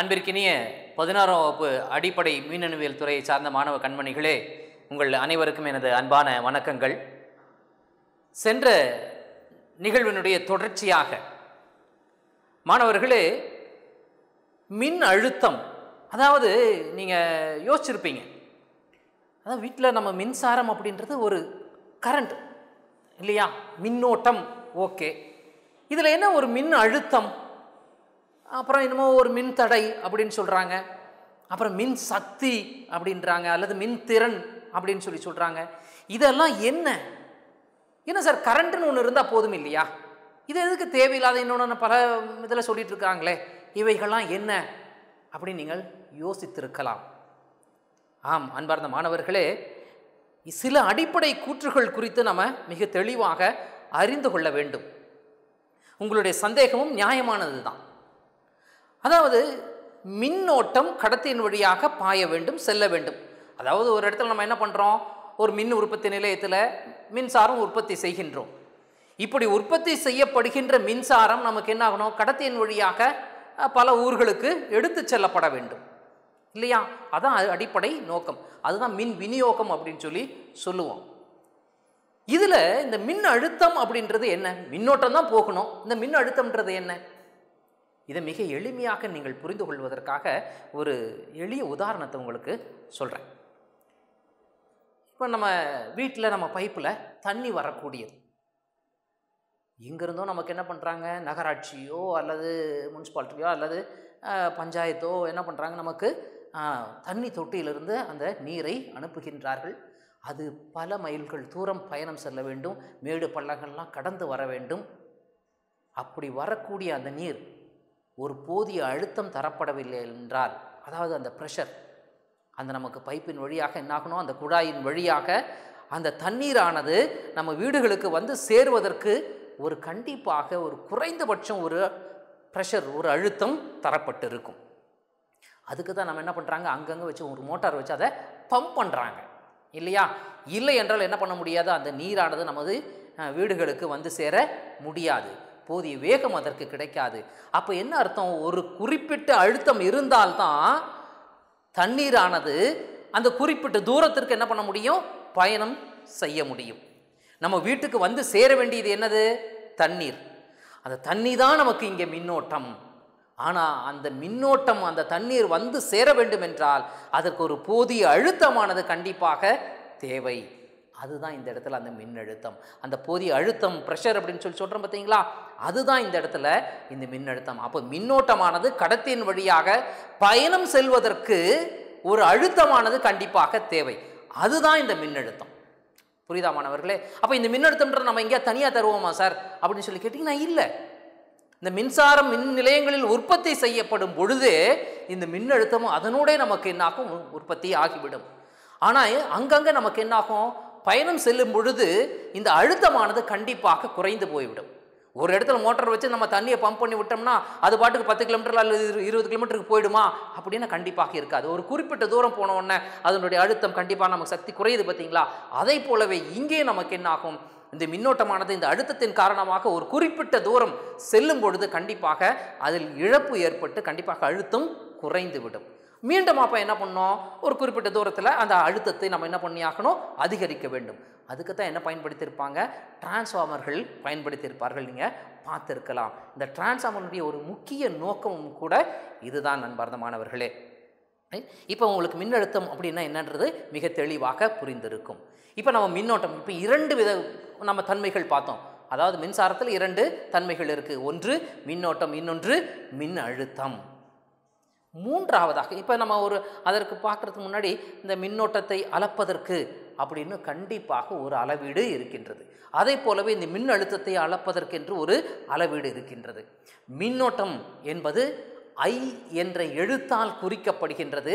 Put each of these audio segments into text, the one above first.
அன்பிற்கினிய பதினாறாம் வகுப்பு அடிப்படை மின்னணுவியல் துறையை சார்ந்த மாணவ கண்மணிகளே உங்கள் அனைவருக்கும் எனது அன்பான வணக்கங்கள். சென்ற நிகழ்வினுடைய தொடர்ச்சியாக மாணவர்களே மின் அழுத்தம் அதாவது நீங்கள் யோசிச்சிருப்பீங்க. அதான் வீட்டில் நம்ம மின்சாரம் அப்படின்றது ஒரு கரண்ட் இல்லையா? மின்னோட்டம் ஓகே இதில் என்ன ஒரு மின் அழுத்தம்? அப்புறம் என்னமோ ஒரு மின் தடை அப்படின்னு சொல்கிறாங்க அப்புறம் மின் சக்தி அப்படின்றாங்க அல்லது மின் திறன் அப்படின்னு சொல்லி சொல்கிறாங்க இதெல்லாம் என்ன? என்ன சார் கரண்ட்டுன்னு ஒன்று இருந்தால் போதும் இல்லையா? இது எதுக்கு தேவையில்லாத இன்னொன்று பல இதில் சொல்லிட்டு இருக்காங்களே. இவைகள்லாம் என்ன? அப்படின்னு நீங்கள் யோசித்திருக்கலாம். ஆம் அன்பார்ந்த மாணவர்களே சில அடிப்படை கூற்றுகள் குறித்து நம்ம மிக தெளிவாக அறிந்து கொள்ள வேண்டும். உங்களுடைய சந்தேகமும் நியாயமானது தான் அதாவது மின்னோட்டம் கடத்தியின் வழியாக பாய வேண்டும் செல்ல வேண்டும். அதாவது ஒரு இடத்துல நம்ம என்ன பண்ணுறோம் ஒரு மின் உற்பத்தி நிலையத்தில் மின்சாரம் உற்பத்தி செய்கின்றோம். இப்படி உற்பத்தி செய்யப்படுகின்ற மின்சாரம் நமக்கு என்ன ஆகணும்? கடத்தியின் வழியாக பல ஊர்களுக்கு எடுத்து செல்லப்பட வேண்டும். இல்லையா? அதான் அடிப்படை நோக்கம். அதுதான் மின் விநியோகம் அப்படின்னு சொல்லி சொல்லுவோம். இதில் இந்த மின் அழுத்தம் அப்படின்றது என்ன? மின்னோட்டம் தான் போகணும். இந்த மின் அழுத்தம்ன்றது என்ன? இதை மிக எளிமையாக நீங்கள் புரிந்து கொள்வதற்காக ஒரு எளிய உதாரணத்தை உங்களுக்கு சொல்கிறேன் இப்போ நம்ம வீட்டில் நம்ம பைப்பில் தண்ணி வரக்கூடியது. இங்கிருந்தோ நமக்கு என்ன பண்ணுறாங்க நகராட்சியோ அல்லது முனிசிபாலிட்டியோ அல்லது பஞ்சாயத்தோ என்ன பண்ணுறாங்க நமக்கு தண்ணி தொட்டியிலிருந்து அந்த நீரை அனுப்புகின்றார்கள். அது பல மைல்கள் தூரம் பயணம் செல்ல வேண்டும். மேடு பள்ளங்கள்லாம் கடந்து வர வேண்டும். அப்படி வரக்கூடிய அந்த நீர் ஒரு போதிய அழுத்தம் தரப்படவில்லை என்றால் அதாவது அந்த ப்ரெஷர் அந்த நமக்கு பைப்பின் வழியாக என்னாகணும்? அந்த குழாயின் வழியாக அந்த தண்ணீரானது நம்ம வீடுகளுக்கு வந்து சேருவதற்கு ஒரு கண்டிப்பாக ஒரு குறைந்தபட்சம் ஒரு ப்ரெஷர் ஒரு அழுத்தம் தரப்பட்டு இருக்கும் அதுக்கு தான் நம்ம என்ன பண்ணுறாங்க அங்கங்கே வச்சு ஒரு மோட்டார் வச்சு அதை பம்ப் பண்ணுறாங்க இல்லையா? இல்லை என்றால் என்ன பண்ண முடியாது? அந்த நீரானது நமது வீடுகளுக்கு வந்து சேர முடியாது. போதிய வேகம் அதற்கு கிடைக்காது. அப்போ என்ன அர்த்தம்? ஒரு குறிப்பிட்ட அழுத்தம் இருந்தால்தான் தண்ணீரானது அந்த குறிப்பிட்ட தூரத்திற்கு என்ன பண்ண முடியும்? பயணம் செய்ய முடியும். நம்ம வீட்டுக்கு வந்து சேர வேண்டியது என்னது? தண்ணீர். அந்த தண்ணி தான் நமக்கு இங்கே மின்னோட்டம். ஆனால் அந்த மின்னோட்டம் அந்த தண்ணீர் வந்து சேர வேண்டும் என்றால் அதற்கு ஒரு போதிய அழுத்தமானது கண்டிப்பாக தேவை. அதுதான் இந்த இடத்துல அந்த மின்னழுத்தம். அந்த போதிய அழுத்தம் ப்ரெஷர் அப்படின்னு சொல்லி சொல்கிறோம் பார்த்தீங்களா அதுதான் இந்த இடத்துல இந்த மின்னழுத்தம். அப்போ மின்னோட்டமானது கடத்தின் வழியாக பயணம் செல்வதற்கு ஒரு அழுத்தமானது கண்டிப்பாக தேவை. அதுதான் இந்த மின்னழுத்தம். புரியுதா மாணவர்களே? அப்போ இந்த மின்னழுத்தம்ன்ற நம்ம எங்கேயா தனியாக தருவோமா சார்? அப்படின்னு சொல்லி கேட்டிங்கன்னா இல்லை. இந்த மின்சாரம் மின் நிலையங்களில் உற்பத்தி செய்யப்படும் பொழுது இந்த மின்னழுத்தமும் அதனோடே நமக்கு என்னாகும்? உ- உற்பத்தி ஆகிவிடும். ஆனால் அங்கங்கே நமக்கு என்னாகும்? பயணம் செல்லும் பொழுது இந்த அழுத்தமானது கண்டிப்பாக குறைந்து போய்விடும். ஒரு இடத்துல மோட்டர் வச்சு நம்ம தண்ணியை பம்ப் பண்ணி விட்டோம்னா அது பாட்டுக்கு பத்து கிலோமீட்டர் அல்லது இருபது கிலோமீட்டருக்கு போயிடுமா? அப்படின்னு கண்டிப்பாக இருக்காது. ஒரு குறிப்பிட்ட தூரம் போன உடனே அதனுடைய அழுத்தம் கண்டிப்பாக நமக்கு சக்தி குறையுது பார்த்தீங்களா? அதை போலவே இங்கே நமக்கு என்ன ஆகும்? இந்த மின்னோட்டமானது இந்த அழுத்தத்தின் காரணமாக ஒரு குறிப்பிட்ட தூரம் செல்லும் பொழுது கண்டிப்பாக அதில் இழப்பு ஏற்பட்டு கண்டிப்பாக அழுத்தம் குறைந்து விடும். மீண்டும் அப்போ என்ன பண்ணோம்? ஒரு குறிப்பிட்ட தூரத்தில் அந்த அழுத்தத்தை நம்ம என்ன பண்ணியாகணும் அதிகரிக்க வேண்டும். அதுக்கு தான் என்ன பயன்படுத்தியிருப்பாங்க? டிரான்ஸ்ஃபார்மர்கள் பயன்படுத்தியிருப்பார்கள். நீங்கள் பார்த்துருக்கலாம். இந்த டிரான்ஸ்ஃபார்மருடைய ஒரு முக்கிய நோக்கமும் கூட இதுதான் நண்பார்ந்த மாணவர்களே. இப்போ உங்களுக்கு மின்னழுத்தம் அப்படின்னா என்னன்றது மிக தெளிவாக புரிந்திருக்கும். இப்போ நம்ம மின்னோட்டம் இப்போ இரண்டு வித நம்ம தன்மைகள் பார்த்தோம். அதாவது மின்சாரத்தில் இரண்டு தன்மைகள் இருக்குது ஒன்று மின்னோட்டம் இன்னொன்று மின் அழுத்தம் மூன்றாவதாக இப்போ நம்ம ஒரு அதற்கு பார்க்குறதுக்கு முன்னாடி இந்த மின்னோட்டத்தை அளப்பதற்கு அப்படின்னு கண்டிப்பாக ஒரு அளவீடு இருக்கின்றது. அதே போலவே இந்த மின் அழுத்தத்தை அளப்பதற்கென்று ஒரு அளவீடு இருக்கின்றது. மின்னோட்டம் என்பது ஐ என்ற எழுத்தால் குறிக்கப்படுகின்றது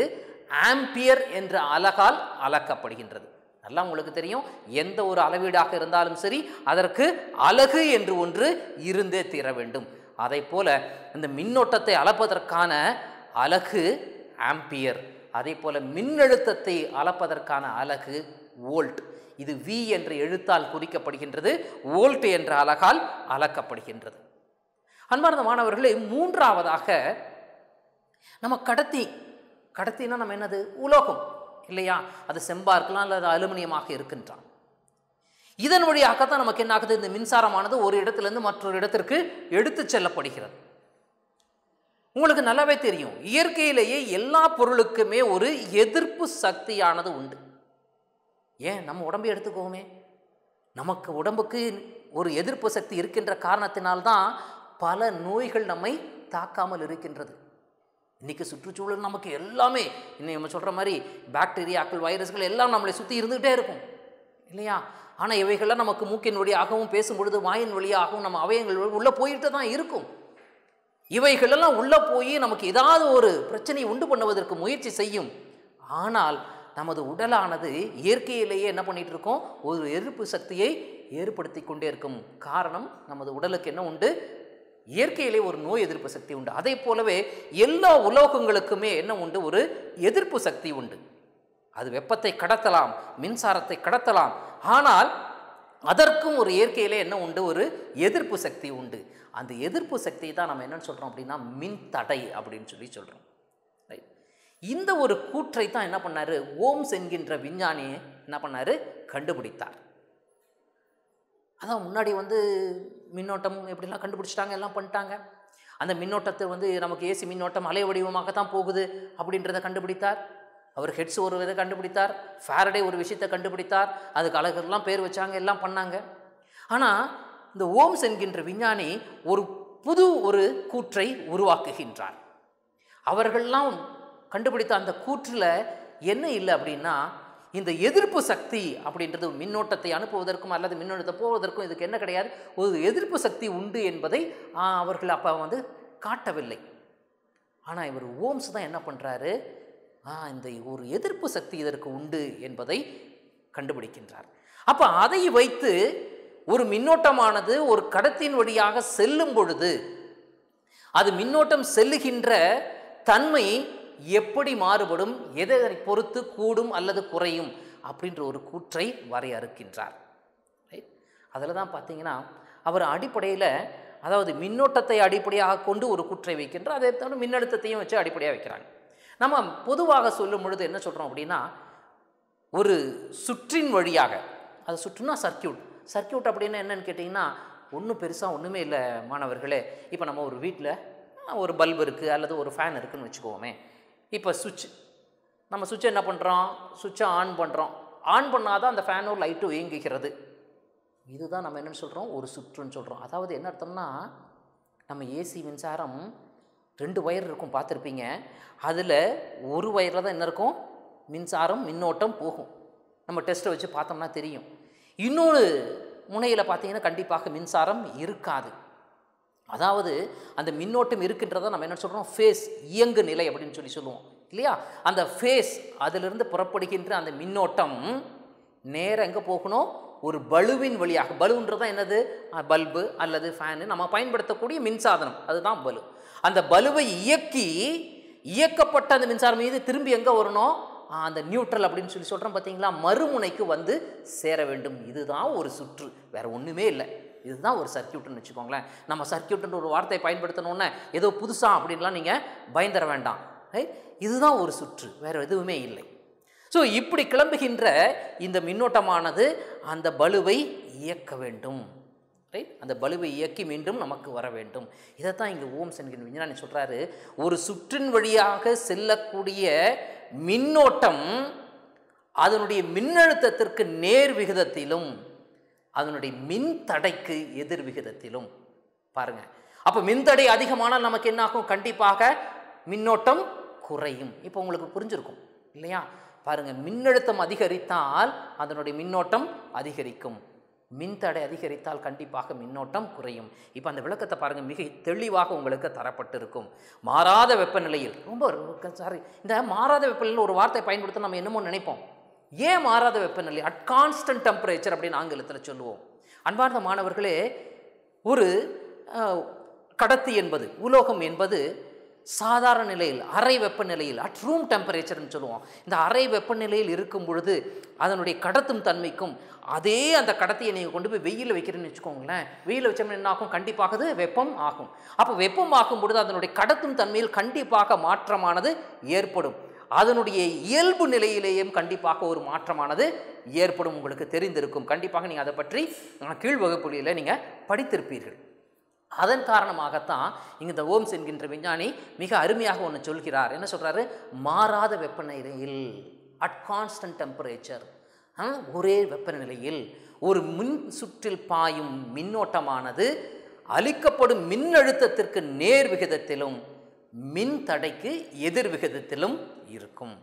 ஆம்பியர் என்ற அலகால் அளக்கப்படுகின்றது. நல்லா உங்களுக்கு தெரியும் எந்த ஒரு அளவீடாக இருந்தாலும் சரி அதற்கு அலகு என்று ஒன்று இருந்தே தீர வேண்டும். அதை போல இந்த மின்னோட்டத்தை அளப்பதற்கான அலகு ஆம்பியர். அதே போல் மின்னழுத்தத்தை அளப்பதற்கான அலகு வோல்ட். இது வி என்ற எழுத்தால் குறிக்கப்படுகின்றது வோல்ட் என்ற அலகால் அளக்கப்படுகின்றது. அன்பார்ந்த மாணவர்களே மூன்றாவதாக நம்ம கடத்தி கடத்தினா நம்ம என்னது? உலோகம் இல்லையா? அது செம்பா இருக்கலாம் அல்லது அலுமினியமாக இருக்கின்றான். இதன் வழியாகத்தான் நமக்கு என்ன ஆகுது இந்த மின்சாரமானது ஒரு இடத்திலிருந்து மற்றொரு இடத்திற்கு எடுத்துச் செல்லப்படுகிறது. உங்களுக்கு நல்லாவே தெரியும். இயற்கையிலேயே எல்லா பொருளுக்குமே ஒரு எதிர்ப்பு சக்தியானது உண்டு. ஏன்? நம்ம உடம்பை எடுத்துக்கோமே. நமக்கு உடம்புக்கு ஒரு எதிர்ப்பு சக்தி இருக்கின்ற காரணத்தினால்தான் பல நோய்கள் நம்மை தாக்காமல் இருக்கின்றது. இன்றைக்கி சுற்றுச்சூழல் நமக்கு எல்லாமே இன்னைக்கு நம்ம சொல்கிற மாதிரி பாக்டீரியாக்கள் வைரஸ்கள் எல்லாம் நம்மளை சுற்றி இருந்துகிட்டே இருக்கும். இல்லையா? ஆனால் இவைகள்லாம் நமக்கு மூக்கின் வழியாகவும் பேசும் பொழுது வாயின் வழியாகவும் நம்ம அவயங்கள் உள்ளே போயிட்டு தான் இருக்கும். இவைகளெல்லாம் உள்ளே போய் நமக்கு ஏதாவது ஒரு பிரச்சனையை உண்டு பண்ணுவதற்கு முயற்சி செய்யும். ஆனால் நமது உடலானது இயற்கையிலேயே என்ன பண்ணிகிட்டு இருக்கோம் ஒரு எதிர்ப்பு சக்தியை ஏற்படுத்தி கொண்டே இருக்கும். காரணம் நமது உடலுக்கு என்ன உண்டு? இயற்கையிலே ஒரு நோய் எதிர்ப்பு சக்தி உண்டு. அதே போலவே எல்லா உலோகங்களுக்குமே என்ன உண்டு? ஒரு எதிர்ப்பு சக்தி உண்டு. அது வெப்பத்தை கடத்தலாம் மின்சாரத்தை கடத்தலாம். ஆனால் அதற்கும் ஒரு இயற்கையிலே என்ன உண்டு? ஒரு எதிர்ப்பு சக்தி உண்டு. அந்த எதிர்ப்பு சக்தியை தான் நம்ம என்னன்னு சொல்கிறோம் அப்படின்னா மின் தடை அப்படின்னு சொல்லி சொல்கிறோம் ரைட் இந்த ஒரு கூற்றை தான் என்ன பண்ணார்? ஓம்ஸ் என்கின்ற விஞ்ஞானியை என்ன பண்ணார்? கண்டுபிடித்தார். அதான் முன்னாடி வந்து மின்னோட்டம் எப்படிலாம் கண்டுபிடிச்சிட்டாங்க எல்லாம் பண்ணிட்டாங்க. அந்த மின்னோட்டத்தை வந்து நமக்கு ஏசி மின்னோட்டம் அலை வடிவமாக தான் போகுது அப்படின்றத கண்டுபிடித்தார். அவர் ஹெட்ஸ் ஒரு இதை கண்டுபிடித்தார் ஃபேரடே ஒரு விஷயத்தை கண்டுபிடித்தார் அதுக்கு அழகெல்லாம் பேர் வச்சாங்க எல்லாம் பண்ணாங்க. ஆனால் இந்த ஓம்ஸ் என்கின்ற விஞ்ஞானி ஒரு புது ஒரு கூற்றை உருவாக்குகின்றார். அவர்கள்லாம் கண்டுபிடித்த அந்த கூற்றில் என்ன இல்லை அப்படின்னா இந்த எதிர்ப்பு சக்தி அப்படின்றது மின்னோட்டத்தை அனுப்புவதற்கும் அல்லது மின்னோட்டத்தை போவதற்கும் இதுக்கு என்ன கிடையாது ஒரு எதிர்ப்பு சக்தி உண்டு என்பதை அவர்கள் அப்போ வந்து காட்டவில்லை. ஆனால் இவர் ஓம்ஸ் தான் என்ன பண்ணுறாரு இந்த ஒரு எதிர்ப்பு சக்தி இதற்கு உண்டு என்பதை கண்டுபிடிக்கின்றார். அப்போ அதை வைத்து ஒரு மின்னோட்டமானது ஒரு கடத்தின் வழியாக செல்லும் பொழுது அது மின்னோட்டம் செல்லுகின்ற தன்மை எப்படி மாறுபடும் எதை பொறுத்து கூடும் அல்லது குறையும் அப்படின்ற ஒரு கூற்றை வரையறுக்கின்றார். ரைட் அதில் தான் பார்த்தீங்கன்னா அவர் அடிப்படையில் அதாவது மின்னோட்டத்தை அடிப்படையாக கொண்டு ஒரு கூற்றை வைக்கின்றார். அதே தவிர மின்னழுத்தத்தையும் வச்சு அடிப்படையாக வைக்கிறாங்க. நம்ம பொதுவாக சொல்லும் பொழுது என்ன சொல்கிறோம் அப்படின்னா ஒரு சுற்றின் வழியாக அது சுற்றுனா சர்க்கியூட் சர்க்கியூட் அப்படின்னா என்னன்னு கேட்டிங்கன்னா ஒன்றும் பெருசாக ஒன்றுமே இல்லை மாணவர்களே. இப்போ நம்ம ஒரு வீட்டில் ஒரு பல்பு இருக்குது அல்லது ஒரு ஃபேன் இருக்குதுன்னு வச்சுக்கோமே. இப்போ சுவிட்ச் நம்ம சுவிட்சை என்ன பண்ணுறோம் சுவிட்சை ஆன் பண்ணுறோம் ஆன் பண்ணாதான் அந்த ஃபேனோ லைட்டும் இயங்குகிறது. இதுதான் நம்ம என்னன்னு சொல்கிறோம் ஒரு சுற்றுன்னு சொல்கிறோம் அதாவது என்ன அர்த்தம்னா நம்ம ஏசி மின்சாரம் ரெண்டு ஒயர் இருக்கும் பார்த்துருப்பீங்க. அதில் ஒரு ஒயரில் தான் என்ன இருக்கும்? மின்சாரம் மின்னோட்டம் போகும். நம்ம டெஸ்ட்டை வச்சு பார்த்தோம்னா தெரியும். இன்னொரு முனையில் பார்த்தீங்கன்னா கண்டிப்பாக மின்சாரம் இருக்காது. அதாவது அந்த மின்னோட்டம் இருக்கின்றத நம்ம என்ன சொல்கிறோம் ஃபேஸ் இயங்கு நிலை அப்படின்னு சொல்லி சொல்லுவோம். இல்லையா? அந்த ஃபேஸ் அதிலிருந்து புறப்படுகின்ற அந்த மின்னோட்டம் நேராக எங்கே போகணும்? ஒரு பலுவின் வழியாக. பலுன்றது என்னது? பல்பு அல்லது ஃபேனு நம்ம பயன்படுத்தக்கூடிய மின்சாதனம். அதுதான் பலு அந்த பலுவை இயக்கி இயக்கப்பட்ட அந்த மின்சாரம் மீது திரும்பி எங்கே வரணும்? அந்த நியூட்ரல் அப்படின்னு சொல்லி சொல்கிறோம் பார்த்தீங்களா மறுமுனைக்கு வந்து சேர வேண்டும். இதுதான் ஒரு சுற்று. வேறு ஒன்றுமே இல்லை. இதுதான் ஒரு சர்க்கியூட்னு வச்சுக்கோங்களேன். நம்ம சர்க்கியூட்னு ஒரு வார்த்தையை பயன்படுத்தணுன்னே ஏதோ புதுசாக அப்படின்லாம் நீங்கள் பயந்துட வேண்டாம். ரைட் இதுதான் ஒரு சுற்று. வேறு எதுவுமே இல்லை. ஸோ இப்படி கிளம்புகின்ற இந்த மின்னோட்டமானது அந்த பலுவை இயக்க வேண்டும். ரைட் அந்த பலுவை இயக்கி மீண்டும் நமக்கு வர வேண்டும். இதைத்தான் இங்கே ஓம்ஸ் என்கிற விஞ்ஞானி சொல்கிறாரு ஒரு சுற்றின் வழியாக செல்லக்கூடிய மின்னோட்டம் அதனுடைய மின்னழுத்தத்திற்கு நேர் விகிதத்திலும் அதனுடைய மின் தடைக்கு எதிர் விகிதத்திலும். பாருங்கள் அப்போ மின்தடை அதிகமானால் நமக்கு என்ன ஆகும் கண்டிப்பாக மின்னோட்டம் குறையும். இப்போ உங்களுக்கு புரிஞ்சிருக்கும் இல்லையா? பாருங்கள் மின்னழுத்தம் அதிகரித்தால் அதனுடைய மின்னோட்டம் அதிகரிக்கும். மின்தடை அதிகரித்தால் கண்டிப்பாக மின்னோட்டம் குறையும். இப்போ அந்த விளக்கத்தை பாருங்கள் மிக தெளிவாக உங்களுக்கு தரப்பட்டிருக்கும். மாறாத வெப்பநிலையில் ரொம்ப சாரி இந்த மாறாத வெப்பநிலையில் ஒரு வார்த்தை பயன்படுத்த நம்ம என்னமோ நினைப்போம். ஏன் மாறாத வெப்பநிலை? அட் கான்ஸ்டன்ட் டெம்பரேச்சர் அப்படின்னு ஆங்கிலத்தில் சொல்லுவோம். அன்பார்ந்த மாணவர்களே ஒரு கடத்து கடத்தி என்பது உலோகம் என்பது சாதாரண நிலையில் அறை வெப்பநிலையில் அட் ரூம் டெம்பரேச்சர்னு சொல்லுவோம். இந்த அறை வெப்பநிலையில் இருக்கும் பொழுது அதனுடைய கடத்தும் தன்மைக்கும் அதே அந்த கடத்தியை நீங்கள் கொண்டு போய் வெயிலில் வைக்கிறேன்னு வச்சுக்கோங்களேன். வெயிலில் வச்சோம்னா என்ன ஆகும்? கண்டிப்பாக அது வெப்பம் ஆகும். அப்போ வெப்பம் ஆகும் பொழுது அதனுடைய கடத்தும் தன்மையில் கண்டிப்பாக மாற்றமானது ஏற்படும். அதனுடைய இயல்பு நிலையிலேயும் கண்டிப்பாக ஒரு மாற்றமானது ஏற்படும். உங்களுக்கு தெரிந்திருக்கும். கண்டிப்பாக நீங்கள் அதை பற்றி அஹ், கீழ் வகுப்புகளில் நீங்கள் படித்திருப்பீர்கள். அதன் காரணமாகத்தான் இங்கே இந்த ஓம்ஸ் என்கின்ற விஞ்ஞானி மிக அருமையாக ஒன்று சொல்கிறார். என்ன சொல்கிறாரு மாறாத வெப்பநிலையில் அட் கான்ஸ்டன்ட் டெம்பரேச்சர் ஒரே வெப்பநிலையில் ஒரு மின் சுற்றில் பாயும் மின்னோட்டமானது அளிக்கப்படும் மின்னழுத்தத்திற்கு நேர் விகிதத்திலும் மின் தடைக்கு எதிர் விகிதத்திலும் இருக்கும்.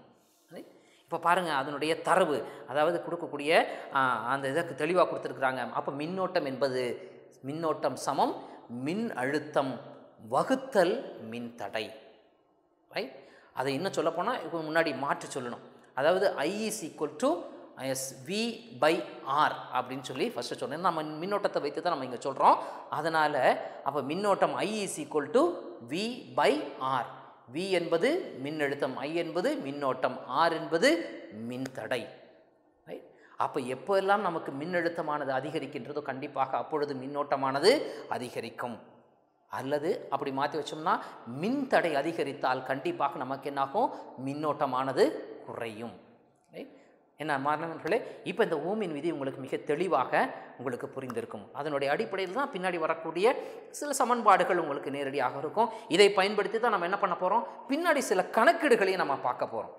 இப்போ பாருங்கள் அதனுடைய தரவு அதாவது கொடுக்கக்கூடிய அந்த இதற்கு தெளிவாக கொடுத்துருக்குறாங்க. அப்போ மின்னோட்டம் என்பது மின்னோட்டம் சமம் மின் அழுத்தம் வகுத்தல் மின் தடை. ரைட் அதை இன்னும் சொல்லப்போனால் இப்போ முன்னாடி மாற்றி சொல்லணும். அதாவது I is equal to S V by R அப்படின்னு சொல்லி ஃபஸ்ட்டு சொன்னேன். நம்ம மின்னோட்டத்தை வைத்து தான் நம்ம இங்கே சொல்கிறோம் அதனால் அப்போ மின்னோட்டம் I is equal to V by R V என்பது மின்னழுத்தம் ஐ என்பது மின்னோட்டம் ஆர் என்பது மின்தடை அப்போ எப்போதெல்லாம் நமக்கு மின்னழுத்தமானது அதிகரிக்கின்றதோ கண்டிப்பாக அப்பொழுது மின்னோட்டமானது அதிகரிக்கும். அல்லது அப்படி மாற்றி வச்சோம்னா மின் தடை அதிகரித்தால் கண்டிப்பாக நமக்கு என்னாகும்? மின்னோட்டமானது குறையும். என்ன மாணவர்களே இப்போ இந்த ஓமின் விதி உங்களுக்கு மிக தெளிவாக உங்களுக்கு புரிந்திருக்கும். அதனுடைய அடிப்படையில் தான் பின்னாடி வரக்கூடிய சில சமன்பாடுகள் உங்களுக்கு நேரடியாக இருக்கும். இதை பயன்படுத்தி தான் நம்ம என்ன பண்ண போகிறோம் பின்னாடி சில கணக்கீடுகளையும் நம்ம பார்க்க போகிறோம்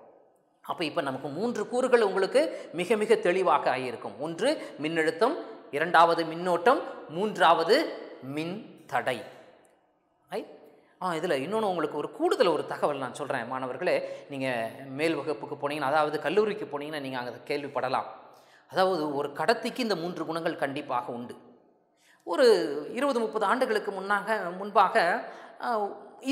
அப்போ இப்போ நமக்கு மூன்று கூறுகள் உங்களுக்கு மிக மிக தெளிவாக ஆகியிருக்கும். ஒன்று மின்னழுத்தம். இரண்டாவது மின்னோட்டம். மூன்றாவது மின் தடை. ஐ ஆ இதில் இன்னொன்று உங்களுக்கு ஒரு கூடுதல் ஒரு தகவல் நான் சொல்கிறேன் மாணவர்களே. நீங்கள் மேல் வகுப்புக்கு போனீங்கன்னா அதாவது கல்லூரிக்கு போனீங்கன்னா நீங்கள் அங்கே கேள்விப்படலாம். அதாவது ஒரு கடத்திக்கு இந்த மூன்று குணங்கள் கண்டிப்பாக உண்டு. ஒரு இருபது முப்பது ஆண்டுகளுக்கு முன்னாக முன்பாக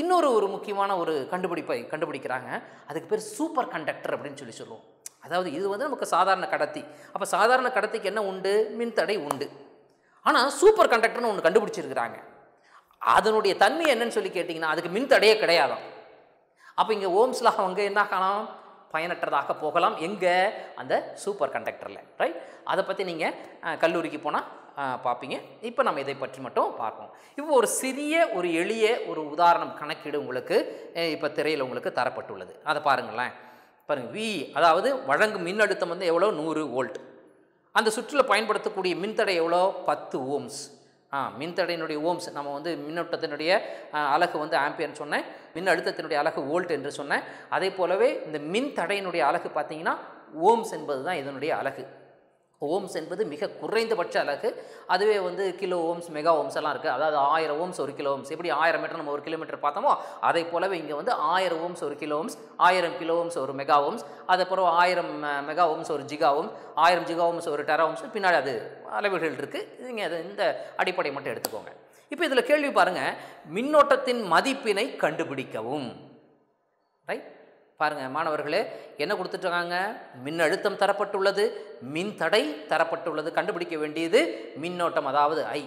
இன்னொரு ஒரு முக்கியமான ஒரு கண்டுபிடிப்பை கண்டுபிடிக்கிறாங்க. அதுக்கு பேர் சூப்பர் கண்டக்டர் அப்படின்னு சொல்லி சொல்லுவோம். அதாவது இது வந்து நமக்கு சாதாரண கடத்தி. அப்போ சாதாரண கடத்திக்கு என்ன உண்டு? மின்தடை உண்டு. ஆனால் சூப்பர் கண்டக்டர்னு ஒன்று கண்டுபிடிச்சிருக்கிறாங்க. அதனுடைய தன்மை என்னன்னு சொல்லி கேட்டிங்கன்னா அதுக்கு மின்தடையே கிடையாதான் அப்போ இங்கே ஓம்ஸ்ல அவங்க என்ன காணலாம்? பயனற்றதாக போகலாம். எங்கே? அந்த சூப்பர் கண்டக்டரில். ரைட்? அதை பற்றி நீங்கள் கல்லூரிக்கு போனால் பார்ப்பீங்க. இப்போ நம்ம இதை பற்றி மட்டும் பார்ப்போம். இப்போ ஒரு சிறிய ஒரு எளிய ஒரு உதாரணம் கணக்கீடு உங்களுக்கு இப்போ திரையில் உங்களுக்கு தரப்பட்டுள்ளது. அதை பாருங்களேன். பாருங்கள் வி அதாவது வழங்கும் மின்னழுத்தம் வந்து எவ்வளோ? நூறு வோல்ட். அந்த சுற்றில் பயன்படுத்தக்கூடிய மின்தடை எவ்வளோ? பத்து ஓம்ஸ். ஆ மின்தடையினுடைய ஓம்ஸ். நம்ம வந்து மின்னோட்டத்தினுடைய அலகு வந்து ஆம்பியர்னு சொன்னேன். மின் அழுத்தத்தினுடைய அலகு வோல்ட் என்று சொன்னேன். அதே போலவே இந்த மின்தடையினுடைய அலகு பார்த்தீங்கன்னா ஓம்ஸ் என்பது தான் இதனுடைய அலகு. ஓம்ஸ் என்பது மிக குறைந்தபட்ச அலகு. அதுவே வந்து கிலோ ஓம்ஸ் மெகா ஓம்ஸ் எல்லாம் இருக்குது அதாவது ஆயிரம் ஓம்ஸ் ஒரு கிலோ ஓம்ஸ். எப்படி ஆயிரம் மீட்டர் நம்ம ஒரு கிலோமீட்டர் பார்த்தோமோ அதே போலவே இங்கே வந்து ஆயிரம் ஓம்ஸ் ஒரு கிலோ ஓம்ஸ் ஆயிரம் கிலோ ஓம்ஸ் ஒரு மெகா ஓம்ஸ் அதுக்கப்புறம் ஆயிரம் மெகா ஓம்ஸ் ஒரு ஜிகா ஓம்ஸ் ஆயிரம் ஜிகா ஓம்ஸ் ஒரு டெரா ஓம்ஸ். பின்னாடி அது அளவுகள் இருக்குது நீங்கள் அது இந்த அடிப்படை மட்டும் எடுத்துக்கோங்க. இப்போ இதில் கேள்வி பாருங்கள் மின்னோட்டத்தின் மதிப்பினை கண்டுபிடிக்கவும். ரைட் பாருங்கள் மாணவர்களே என்ன கொடுத்துட்ருக்காங்க? மின் அழுத்தம் தரப்பட்டுள்ளது மின் தடை தரப்பட்டுள்ளது. கண்டுபிடிக்க வேண்டியது மின்னோட்டம் அதாவது ஐ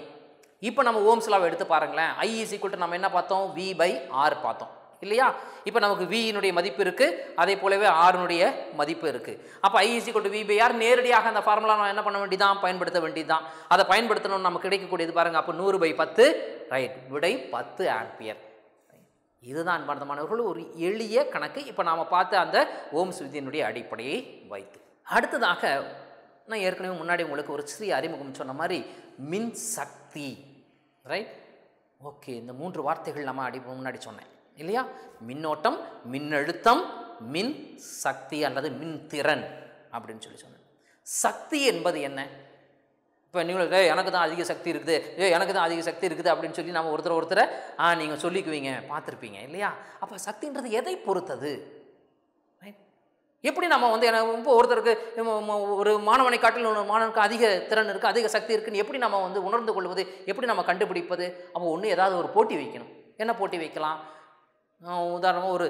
இப்போ நம்ம ஓம்ஸ்லாவை எடுத்து பாருங்களேன். ஐ இஸ் ஈக்குவல் நம்ம என்ன பார்த்தோம்? வி பை ஆர் பார்த்தோம். இல்லையா? இப்போ நமக்கு வியினுடைய மதிப்பு இருக்குது அதே போலவே ஆறுனுடைய மதிப்பு இருக்குது அப்போ I is equal V by R நேரடியாக அந்த ஃபார்முலா நம்ம என்ன பண்ண வேண்டியதான் பயன்படுத்த வேண்டியதுதான் அதை பயன்படுத்தணும்னு நமக்கு கிடைக்கக்கூடியது பாருங்கள் அப்போ நூறு பை பத்து ரைட் விடை பத்து ஆம்பியர் இதுதான் அன்பார்ந்த மாணவர்கள் ஒரு எளிய கணக்கு. இப்போ நாம் பார்த்த அந்த ஓம் விதியினுடைய அடிப்படையை வைத்து. அடுத்ததாக நான் ஏற்கனவே முன்னாடி உங்களுக்கு ஒரு சிறிய அறிமுகம் சொன்ன மாதிரி மின் சக்தி. ரைட் ஓகே இந்த மூன்று வார்த்தைகள் நம்ம அடி முன்னாடி சொன்னேன். இல்லையா? மின்னோட்டம் மின்னழுத்தம் மின் சக்தி அல்லது மின் திறன் அப்படின்னு சொல்லி சொன்னேன். சக்தி என்பது என்ன? இப்போ நீங்கள் ஏ எனக்கு தான் அதிக சக்தி இருக்குது. ஏ எனக்கு தான் அதிக சக்தி இருக்குது அப்படின்னு சொல்லி நம்ம ஒருத்தர் ஒருத்தரை ஆ நீங்கள் சொல்லிக்குவீங்க பார்த்துருப்பீங்க இல்லையா? அப்போ சக்தின்றது எதை பொறுத்தது? எப்படி நம்ம வந்து எனக்கு இப்போ ஒருத்தருக்கு ஒரு மாணவனை காட்டில் ஒரு மாணவனுக்கு அதிக திறன் இருக்குது அதிக சக்தி இருக்குன்னு எப்படி நம்ம வந்து உணர்ந்து கொள்வது? எப்படி நம்ம கண்டுபிடிப்பது? அப்போ ஒன்று ஏதாவது ஒரு போட்டி வைக்கணும். என்ன போட்டி வைக்கலாம்? உதாரணமாக ஒரு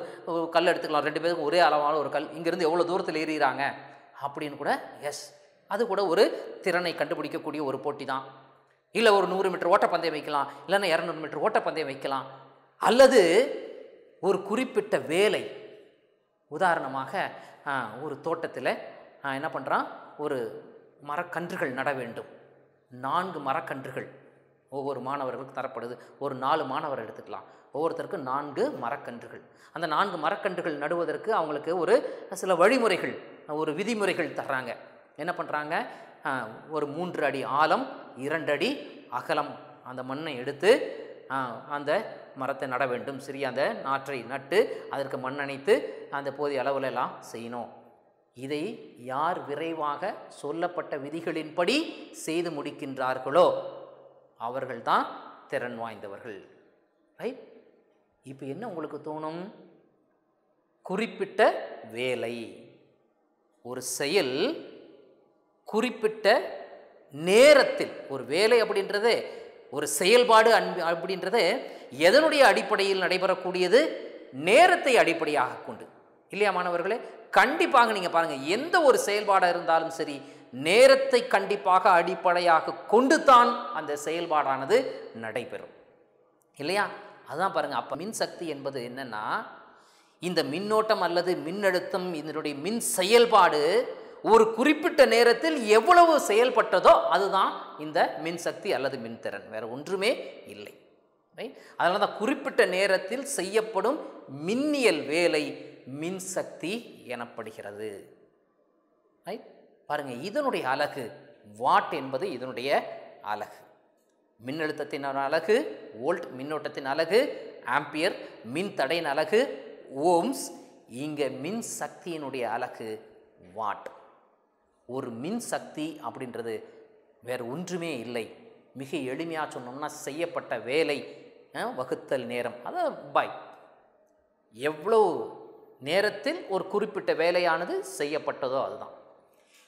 கல் எடுத்துக்கலாம். ரெண்டு பேருக்கும் ஒரே அளவான ஒரு கல். இங்கேருந்து எவ்வளோ தூரத்தில் ஏறிகிறாங்க அப்படின்னு கூட எஸ் அது கூட ஒரு திறனை கண்டுபிடிக்கக்கூடிய ஒரு போட்டி தான். இல்லை ஒரு நூறு மீட்டர் ஓட்டப்பந்தயம் வைக்கலாம் இல்லைன்னா இரநூறு மீட்டர் ஓட்டப்பந்தயம் வைக்கலாம். அல்லது ஒரு குறிப்பிட்ட வேலை. உதாரணமாக ஒரு தோட்டத்தில் என்ன பண்ணுறான் ஒரு மரக்கன்றுகள் நட வேண்டும். நான்கு மரக்கன்றுகள். ஒவ்வொரு மாணவர்களுக்கு தரப்படுது. ஒரு நாலு மாணவர் எடுத்துக்கலாம். ஒவ்வொருத்தருக்கும் நான்கு மரக்கன்றுகள். அந்த நான்கு மரக்கன்றுகள் நடுவதற்கு அவங்களுக்கு ஒரு சில வழிமுறைகள் ஒரு விதிமுறைகள் தர்றாங்க. என்ன பண்ணுறாங்க ஒரு மூன்று அடி ஆழம் இரண்டு அடி அகலம். அந்த மண்ணை எடுத்து அந்த மரத்தை நட வேண்டும். சரியா அந்த நாற்றை நட்டு அதற்கு மண் அணைத்து அந்த போதிய அளவுல எல்லாம் செய்யணும். இதை யார் விரைவாக சொல்லப்பட்ட விதிகளின்படி செய்து முடிக்கின்றார்களோ அவர்கள்தான் திறன் வாய்ந்தவர்கள். ரைட் இப்போ என்ன உங்களுக்கு தோணும்? குறிப்பிட்ட வேலை. ஒரு செயல் குறிப்பிட்ட நேரத்தில் ஒரு வேலை அப்படின்றது ஒரு செயல்பாடு அன்பு அப்படின்றது எதனுடைய அடிப்படையில் நடைபெறக்கூடியது? நேரத்தை அடிப்படையாக கொண்டு. இல்லையா மாணவர்களே? கண்டிப்பாக நீங்கள் பாருங்கள் எந்த ஒரு செயல்பாடாக இருந்தாலும் சரி நேரத்தை கண்டிப்பாக அடிப்படையாக கொண்டு தான் அந்த செயல்பாடானது நடைபெறும். இல்லையா? அதுதான் பாருங்கள் அப்போ மின்சக்தி என்பது என்னென்னா இந்த மின்னோட்டம் அல்லது மின்னழுத்தம் இதனுடைய மின் செயல்பாடு ஒரு குறிப்பிட்ட நேரத்தில் எவ்வளவு செயல்பட்டதோ அதுதான் இந்த மின்சக்தி அல்லது மின்திறன். வேறு ஒன்றுமே இல்லை. ரைட் அதனால தான் குறிப்பிட்ட நேரத்தில் செய்யப்படும் மின்னியல் வேலை மின்சக்தி எனப்படுகிறது. ரைட் பாருங்கள் இதனுடைய அலகு வாட் என்பது இதனுடைய அலகு. மின்னழுத்தத்தின் அழகு வோல்ட் மின்னோட்டத்தின் அழகு ஆம்பியர் மின் தடையின் அழகு ஓம்ஸ் இங்கே மின் சக்தியினுடைய அலகு வாட். ஒரு மின் சக்தி அப்படின்றது வேறு ஒன்றுமே இல்லை. மிக எளிமையாக சொன்னோம்னா செய்யப்பட்ட வேலை வகுத்தல் நேரம். அதான் பாய் எவ்வளோ நேரத்தில் ஒரு குறிப்பிட்ட வேலையானது செய்யப்பட்டதோ அதுதான்.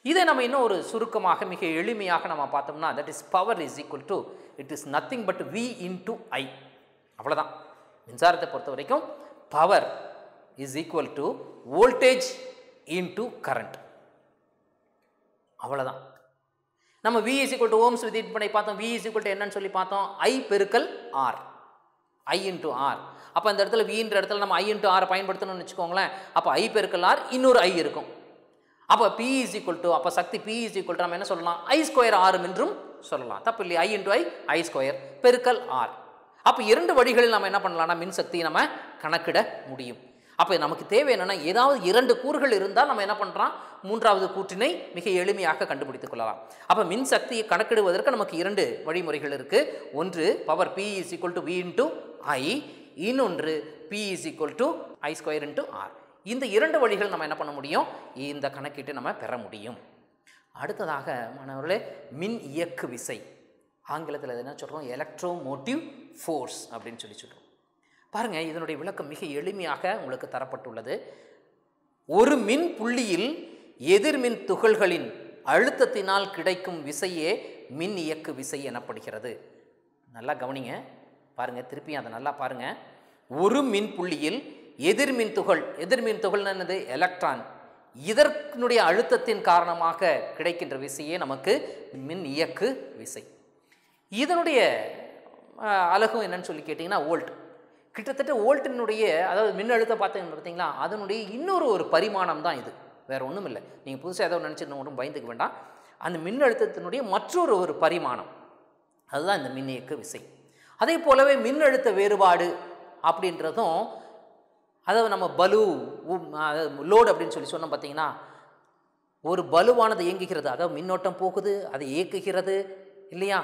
இதை நம்ம இன்னும் ஒரு சுருக்கமாக மிக எளிமையாக நம்ம பார்த்தோம்னா that is power is equal to it is nothing but V into I அவ்வளோதான் மின்சாரத்தை பொறுத்த வரைக்கும் power is equal to voltage into current அவ்வளோதான் நம்ம V is equal to ohms with பண்ணி பார்த்தோம். வி இஸ் ஈக்குவல் டு என்னன்னு சொல்லி பார்த்தோம். ஐ பெருக்கல் ஆர் ஐ இன்ட்டு ஆர் அப்போ அந்த இடத்துல வின்ற இடத்துல நம்ம ஐ இன்ட்டு ஆர் பயன்படுத்தணும்னு வச்சுக்கோங்களேன். அப்போ ஐ பெருக்கல் ஆர் இன்னொரு ஐ இருக்கும். அப்போ பி இஸ் ஈக்குவல் டு அப்போ சக்தி பி இஸ் ஈக்குவல் டு நம்ம என்ன சொல்லலாம்? ஐ ஸ்கொயர் ஆர் என்றும் சொல்லலாம். தப்பு இல்லையா. I into I I square பெருக்கல் ஆர் அப்போ இரண்டு வழிகளில் நம்ம என்ன பண்ணலாம்னா மின்சக்தியை நம்ம கணக்கிட முடியும். அப்போ நமக்கு தேவை என்னென்னா ஏதாவது இரண்டு கூறுகள் இருந்தால் நம்ம என்ன பண்ணுறோம் மூன்றாவது கூற்றினை மிக எளிமையாக கண்டுபிடித்துக் கொள்ளலாம். அப்போ மின் சக்தியை கணக்கிடுவதற்கு நமக்கு இரண்டு வழிமுறைகள் இருக்குது ஒன்று power P is equal to V into I இன்னொன்று P is equal to I square into R இந்த இரண்டு வழிகள் நம்ம என்ன பண்ண முடியும்? இந்த கணக்கீட்டை நம்ம பெற முடியும். அடுத்ததாக மாணவர்களே மின் இயக்கு விசை. ஆங்கிலத்தில் என்ன சொல்கிறோம் எலக்ட்ரோ மோட்டிவ் ஃபோர்ஸ் அப்படின்னு சொல்லி சொல்கிறோம் பாருங்கள் இதனுடைய விளக்கம் மிக எளிமையாக உங்களுக்கு தரப்பட்டுள்ளது. ஒரு மின் புள்ளியில் எதிர்மின் துகள்களின் அழுத்தத்தினால் கிடைக்கும் விசையே மின் இயக்கு விசை எனப்படுகிறது. நல்லா கவனிங்க. பாருங்கள் திருப்பியும் அதை நல்லா பாருங்கள் ஒரு மின் புள்ளியில் எதிர்மின் துகள் எதிர்மின் துகள் என்னது? எலக்ட்ரான். இதற்குடைய அழுத்தத்தின் காரணமாக கிடைக்கின்ற விசையே நமக்கு மின் இயக்கு விசை. இதனுடைய அழகும் என்னன்னு சொல்லி கேட்டிங்கன்னா ஓல்ட் கிட்டத்தட்ட வோல்ட்டினுடைய அதாவது மின்னழுத்த பார்த்தீங்க பார்த்தீங்களா? அதனுடைய இன்னொரு ஒரு பரிமாணம் தான் இது. வேறு ஒன்றும் இல்லை. நீங்கள் புதுசாக ஏதோ நினச்சி ஒன்றும் பயந்துக்க வேண்டாம். அந்த மின்னழுத்தத்தினுடைய மற்றொரு ஒரு பரிமாணம். அதுதான் இந்த மின்னியக்க விசை. அதே போலவே மின்னழுத்த வேறுபாடு அப்படின்றதும் அதாவது நம்ம பலு லோடு அப்படின்னு சொல்லி சொன்னோம் பார்த்தீங்கன்னா ஒரு பலுவானது இயங்குகிறது. அதாவது மின்னோட்டம் போகுது அதை இயக்குகிறது இல்லையா?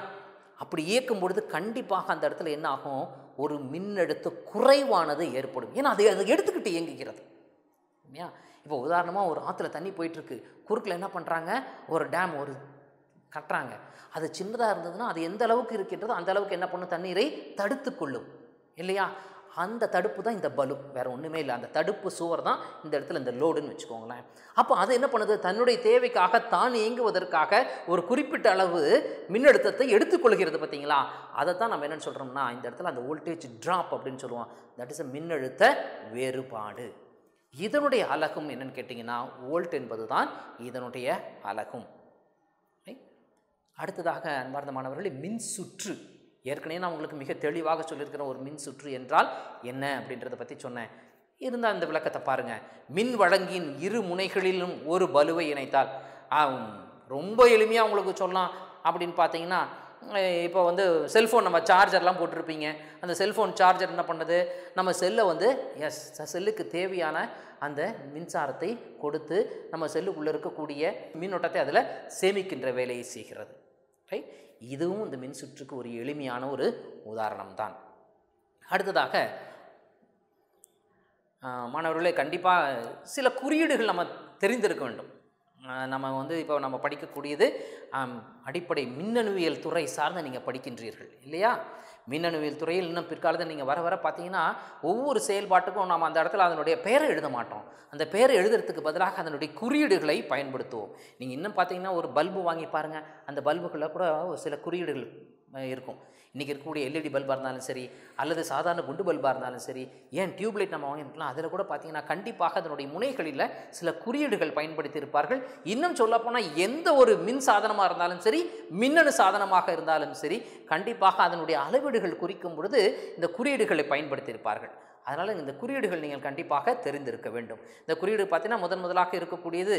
அப்படி இயக்கும் பொழுது கண்டிப்பாக அந்த இடத்துல என்ன ஆகும்? ஒரு மின்னழுத்த குறைவானது ஏற்படும். ஏன்னா அதை அதை எடுத்துக்கிட்டு இயங்குகிறது. இல்லையா? இப்போ உதாரணமாக ஒரு ஆற்றுல தண்ணி போயிட்டுருக்கு. குறுக்கில் என்ன பண்ணுறாங்க ஒரு டேம் ஒரு கட்டுறாங்க. அது சின்னதாக இருந்ததுன்னா அது எந்த அளவுக்கு இருக்கின்றதோ அந்த அளவுக்கு என்ன பண்ணும்? தண்ணீரை தடுத்து கொள்ளும். இல்லையா? அந்த தடுப்பு தான் இந்த பலு. வேறு ஒன்றுமே இல்லை. அந்த தடுப்பு சுவர் தான் இந்த இடத்துல இந்த லோடுன்னு வச்சுக்கோங்களேன். அப்போ அது என்ன பண்ணுது? தன்னுடைய தேவைக்காக தான் இயங்குவதற்காக ஒரு குறிப்பிட்ட அளவு மின்னழுத்தத்தை எடுத்துக்கொள்கிறது பார்த்தீங்களா? அதை தான் நம்ம என்னென்னு சொல்கிறோம்னா இந்த இடத்துல அந்த வோல்டேஜ் ட்ராப் அப்படின்னு சொல்லுவோம். தட் இஸ் அ மின்னழுத்த வேறுபாடு. இதனுடைய அழகும் என்னென்னு கேட்டிங்கன்னா வோல்ட் என்பது தான் இதனுடைய அழகும். அடுத்ததாக அன்பார்ந்த மாணவர்களே மின் சுற்று ஏற்கனவே நான் உங்களுக்கு மிக தெளிவாக சொல்லியிருக்கிற ஒரு மின் சுற்று என்றால் என்ன அப்படின்றத பற்றி சொன்னேன். இருந்தால் அந்த விளக்கத்தை பாருங்கள் மின் வழங்கின் இரு முனைகளிலும் ஒரு பலுவை இணைத்தால் ரொம்ப எளிமையாக உங்களுக்கு சொல்லலாம் அப்படின்னு பார்த்தீங்கன்னா இப்போ வந்து செல்ஃபோன் நம்ம சார்ஜர்லாம் போட்டிருப்பீங்க. அந்த செல்ஃபோன் சார்ஜர் என்ன பண்ணுது? நம்ம செல்லை வந்து எஸ் செல்லுக்கு தேவையான அந்த மின்சாரத்தை கொடுத்து நம்ம செல்லுக்குள்ளே இருக்கக்கூடிய மின்னோட்டத்தை அதில் சேமிக்கின்ற வேலையை செய்கிறது. ரைட் இதுவும் இந்த மின் சுற்றுக்கு ஒரு எளிமையான ஒரு உதாரணம் தான் அடுத்ததாக மாணவர்களே கண்டிப்பாக சில குறியீடுகள் நம்ம தெரிந்திருக்க வேண்டும். நம்ம வந்து இப்போ நம்ம படிக்கக்கூடியது அடிப்படை மின்னணுவியல் துறை சார்ந்து நீங்கள் படிக்கின்றீர்கள் இல்லையா? மின்னணுவியல் துறையில் இன்னும் பிற்காலத்தில் நீங்கள் வர வர பார்த்தீங்கன்னா ஒவ்வொரு செயல்பாட்டுக்கும் நாம் அந்த இடத்துல அதனுடைய பெயரை எழுத மாட்டோம். அந்த பெயரை எழுதுறதுக்கு பதிலாக அதனுடைய குறியீடுகளை பயன்படுத்துவோம். நீங்கள் இன்னும் பார்த்தீங்கன்னா ஒரு பல்பு வாங்கி பாருங்கள் அந்த பல்புக்குள்ளே கூட ஒரு சில குறியீடுகள் இருக்கும். இன்றைக்கி இருக்கக்கூடிய எல்இடி பல்பாக இருந்தாலும் சரி அல்லது சாதாரண குண்டு பல்பாக இருந்தாலும் சரி ஏன் டியூப்லைட் நம்ம வாங்கிருக்கலாம் அதில் கூட பார்த்தீங்கன்னா கண்டிப்பாக அதனுடைய முனைகளில் சில குறியீடுகள் பயன்படுத்தியிருப்பார்கள் இன்னும் சொல்லப்போனால் எந்த ஒரு மின் சாதனமாக இருந்தாலும் சரி மின்னணு சாதனமாக இருந்தாலும் சரி கண்டிப்பாக அதனுடைய அளவீடுகள் குறிக்கும் பொழுது இந்த குறியீடுகளை பயன்படுத்தியிருப்பார்கள் அதனால் இந்த குறியீடுகள் நீங்கள் கண்டிப்பாக தெரிந்திருக்க வேண்டும். இந்த குறியீடு பார்த்தீங்கன்னா முதன் முதலாக இருக்கக்கூடியது